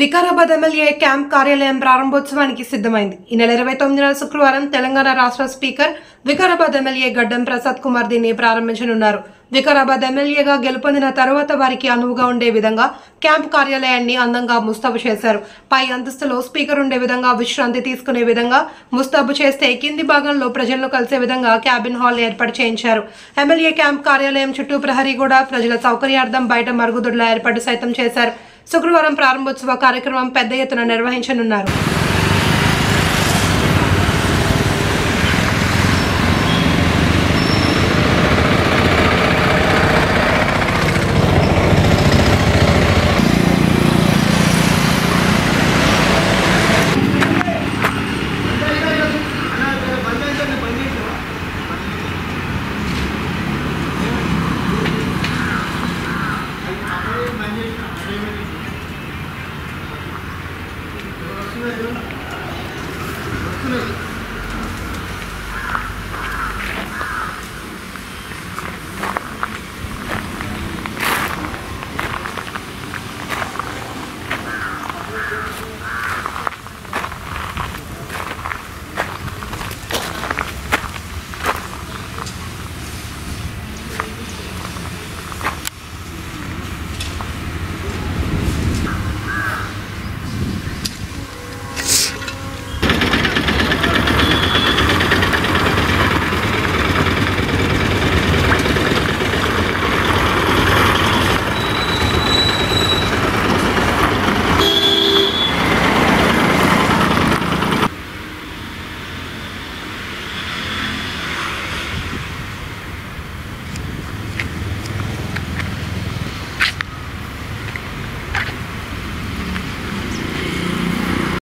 Vikarabad MLA camp కార్యాలయం ప్రారంభోత్సవానికి సిద్ధమైంది. ఈ నెల ఇరవై తొమ్మిదిన శుక్రవారం తెలంగాణ రాష్ట్ర స్పీకర్ వికారాబాద్ ఎమ్మెల్యే గడ్డం ప్రసాద్ కుమార్ దీన్ని ప్రారంభించనున్నారు. వికారాబాద్ ఎమ్మెల్యేగా గెలుపొందిన తర్వాత వారికి అనువుగా ఉండే విధంగా క్యాంప్ కార్యాలయాన్ని అందంగా ముస్తాబు చేశారు. పై అంతస్తులో స్పీకర్ ఉండే విధంగా విశ్రాంతి తీసుకునే విధంగా ముస్తాబు చేస్తే కింది భాగంలో ప్రజలను కలిసే విధంగా క్యాబిన్ హాల్ ఏర్పాటు చేయించారు. ఎమ్మెల్యే క్యాంప్ కార్యాలయం చుట్టూ ప్రహరీ కూడా ప్రజల సౌకర్యార్థం బయట మరుగుదొడ్ల ఏర్పాటు సైతం చేశారు. శుక్రవారం ప్రారంభోత్సవ కార్యక్రమం పెద్ద ఎత్తున నిర్వహించనున్నారు. 스네드 스네드